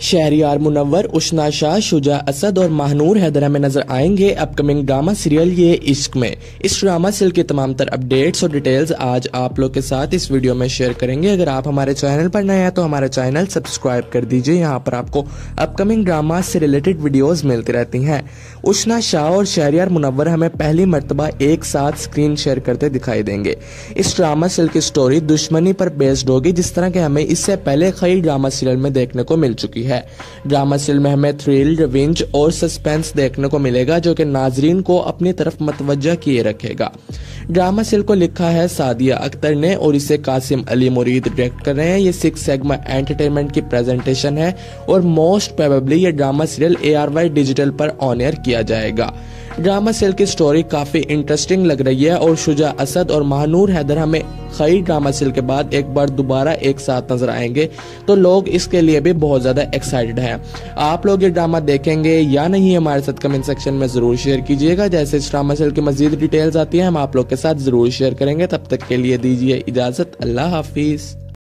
शहरियार मुनवर उशना शाह, शुजा असद और महानूर हैदरा में नज़र आएँगे अपकमिंग ड्रामा सीरियल ये इश्क में। इस ड्रामा सीरियल के तमाम तर अपडेट्स और डिटेल्स आज आप लोग के साथ इस वीडियो में शेयर करेंगे। अगर आप हमारे चैनल पर नए हैं तो हमारा चैनल सब्सक्राइब कर दीजिए। यहाँ पर आपको अपकमिंग ड्रामा से रिलेटेड वीडियोज़ मिलती रहती हैं। उशना शाह और शहरियार मुनवर हमें पहली मरतबा एक साथ स्क्रीन शेयर करते दिखाई देंगे। इस ड्रामा सीरियल की स्टोरी दुश्मनी पर बेस्ड होगी, जिस तरह के हमें इससे पहले कई ड्रामा सीरियल में देखने को मिल चुकी है। ड्रामा सीरियल में थ्रिल रिवेंज और सस्पेंस देखने को मिलेगा, जो कि नाजरीन को अपनी तरफ़ मतवजा किए रखेगा। ड्रामा सिल को लिखा है सादिया अख्तर ने और इसे कासिम अली मुरीद डायरेक्ट कर रहे हैं। ये सिक्स सेगमा एंटरटेनमेंट की प्रेजेंटेशन है और मोस्ट प्रोबेबली ये ड्रामा सीरियल ए डिजिटल पर ऑन एयर किया जाएगा। ड्रामा सेल की स्टोरी काफ़ी इंटरेस्टिंग लग रही है और शुजा असद और महानूर हैदर हमें कई ड्रामा सेल के बाद एक बार दोबारा एक साथ नज़र आएँगे। तो लोग इसके लिए भी बहुत ज़्यादा एक्साइटेड हैं। आप लोग ये ड्रामा देखेंगे या नहीं, हमारे साथ कमेंट सेक्शन में ज़रूर शेयर कीजिएगा। जैसे इस ड्रामा सेल की मजीद डिटेल्स आती है, हम आप लोग के साथ ज़रूर शेयर करेंगे। तब तक के लिए दीजिए इजाज़त। अल्लाह हाफिज़।